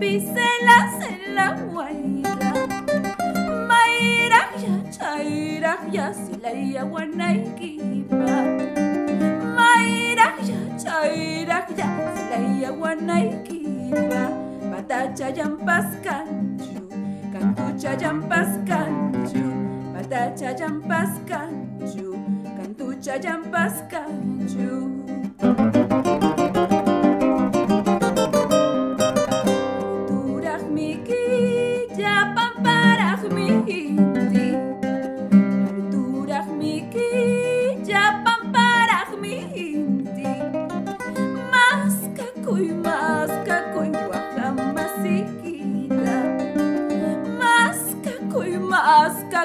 piselas en la guaira. Maira ya chaira ya silaya guanaikipa. Maira ya chaira ya silaya guanaikipa. Batacha ya pascanchu, cantucha ya pascanchu. Batacha ya pascanchu, cantucha ya pascanchu.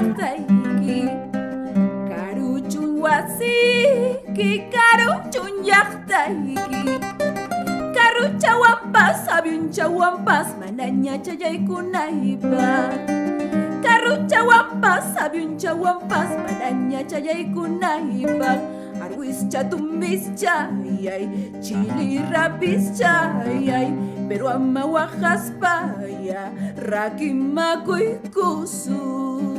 Karu karu taiki. llaqtayki karuchun wasiki mananya llaqtayki karuchawanpas Karu mana ñachayaykunaypaq karuchawanpas mananya mana ñachayaykunaypaq Arwis tumischa yay chili rabis yay pero ama wajaspa ya rakimako ikusun